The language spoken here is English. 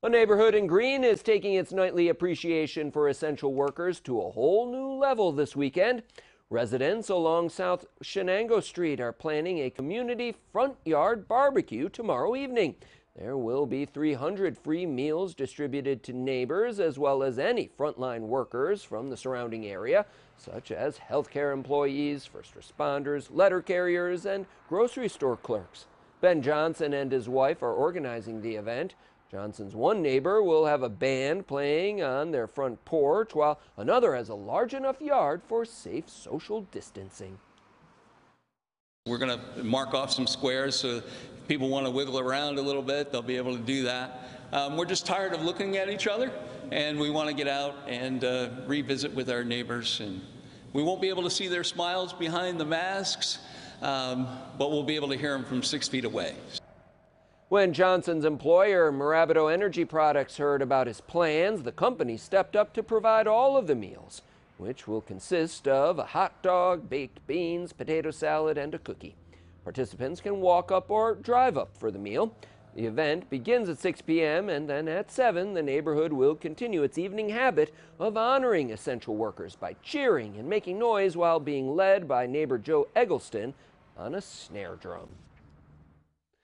A neighborhood in Greene is taking its nightly appreciation for essential workers to a whole new level this weekend. Residents along South Chenango Street are planning a community front yard barbecue tomorrow evening. There will be 300 free meals distributed to neighbors as well as any frontline workers from the surrounding area, such as healthcare employees, first responders, letter carriers, and grocery store clerks. Ben Johnson and his wife are organizing the event. Johnson's one neighbor will have a band playing on their front porch, while another has a large enough yard for safe social distancing. We're going to mark off some squares so people want to wiggle around a little bit, they'll be able to do that. Um, we're just tired of looking at each other, and we want to get out and uh, revisit with our neighbors. And we won't be able to see their smiles behind the masks, um, but we'll be able to hear them from six feet away. When Johnson's employer, Mirabito Energy Products, heard about his plans, the company stepped up to provide all of the meals, which will consist of a hot dog, baked beans, potato salad, and a cookie. Participants can walk up or drive up for the meal. The event begins at 6 p.m. and then at 7, the neighborhood will continue its evening habit of honoring essential workers by cheering and making noise while being led by neighbor Joe Eggleston on a snare drum.